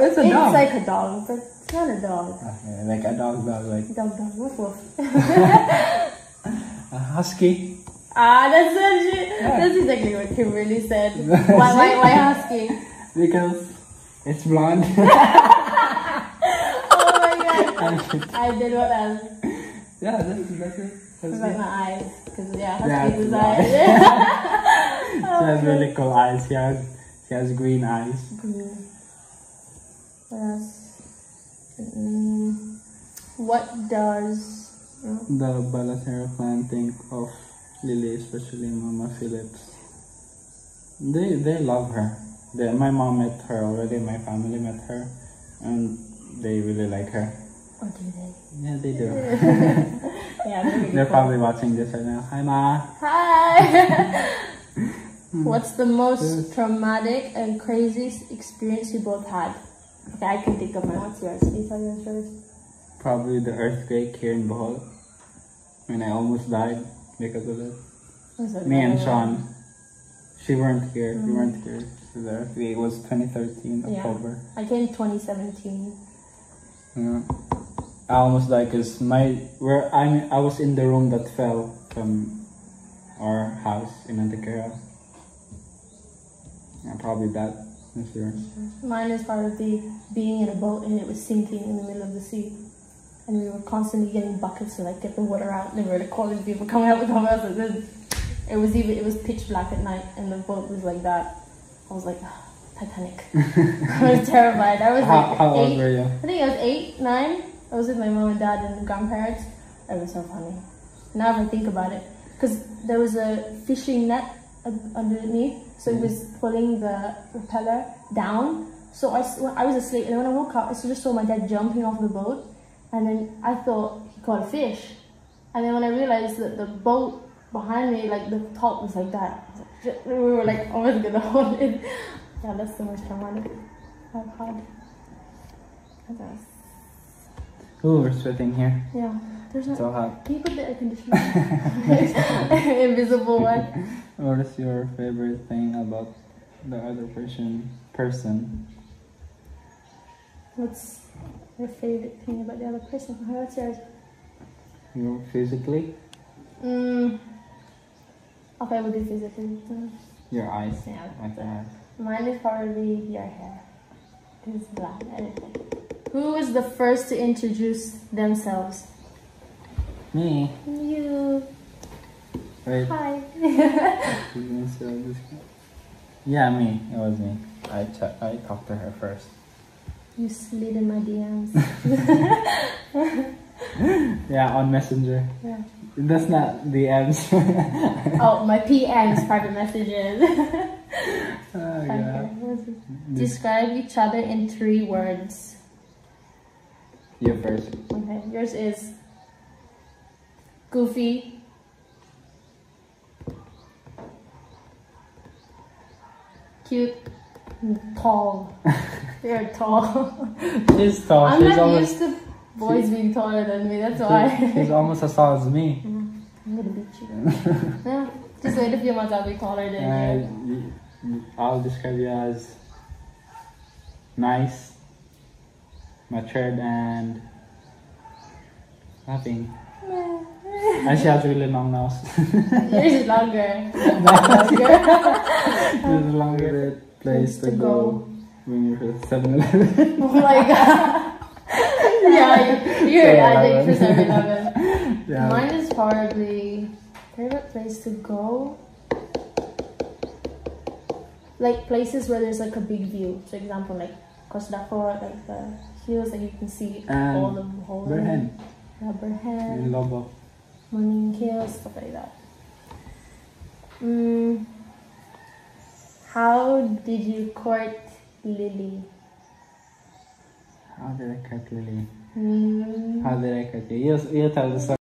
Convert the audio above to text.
dog. It's, a, It's a it's dog. like a dog, but it's not a dog. Okay, like a dog, dog, like Dog, dog, woof, woof. a husky. ah, that's such a, That's exactly what Kimberly said. Why, why, why husky? Because it's blonde. Oh my god. I did what else? yeah, that's that's it. That's it. my eyes. Because, yeah, Yeah, husky's it's eyes. She has really cool eyes. She has she has green eyes. Green. Mm, what does. The Balatera clan think of Lily, especially Mama Phillips. They they love her. They, my mom met her already. My family met her, and they really like her. Or do they? Yeah, they do. Yeah, they're really They're cool. probably watching this right now. Hi, Ma. Hi! What's the most traumatic and craziest experience you both had? I can think of mine. What's yours? Can you tell yours first? Probably the earthquake here in Bohol. When I almost died because of it. It Me and Sean. She weren't here. We weren't mm. here. So the earthquake was 2013 Yeah. October. I came 2017. Yeah. I almost died because my where I I was in the room that fell from our house in Antequera. Yeah, probably that. That's yours. Mine is the being in a boat and it was sinking in the middle of the sea. And we were constantly getting buckets to like get the water out. And we were like calling people coming out, coming out. And then it was even it was pitch black at night and the boat was like that. I was like, "Ah, Titanic. I was terrified. I was How, like how old eight. were you? I think I was eight, nine. I was with my mom and dad and grandparents. It was so funny. Now if I think about it, because there was a fishing net underneath, so it was mm-hmm. pulling the propeller down. So I, I was asleep, and when I woke up, I just saw my dad jumping off the boat, and then I thought he caught a fish, and then when I realized that the boat behind me, like the top was like that, was like, we were like almost gonna hold it. Yeah, that's so much traumatic. I've had. What else? Ooh, we're sweating here. Yeah, there's It's no. so hot. Can you put the air conditioner? Invisible one. What is your favorite thing about the other person? Person. What's your favorite thing about the other person? What's yours? You know, physically? Mm. Okay, we'll do physically. Your eyes. Yeah. Like that. Mine is probably your hair. It's black. Everything. Who was the first to introduce themselves? Me. You. Wait. Hi. Yeah, me. It was me. I I talked to her first. you slid in my DMs. Yeah, on Messenger. Yeah. That's not DMs. Oh, my PMs, private messages. oh, Okay, yeah. Describe each other in three words. You first. Okay, yours is goofy, cute, tall. You're tall. She's tall. I'm she's not almost. used to boys being taller than me. That's why. she's almost as tall as me. I'm gonna beat you. yeah, just wait a few months. I'll be taller than Uh, you. I'll describe you as nice, matured, and loving. And she has really long nose. Yours is longer. longer. There's a longer place to to go go. when you're at 7 Eleven. Oh my god. yeah, you- you're adding for 7 Eleven. yeah. Mine is probably favorite place to go. Like places where there's like a big view. For example, like Costa d'Avorio, like the hills that you can see And all the whole Berhen. Yeah, Berhen, In Lobo. Morning Hills, stuff like that. Mm, how did you court Lily? How did I cut Lily? Mm, How did I cut you? You, you tell the story.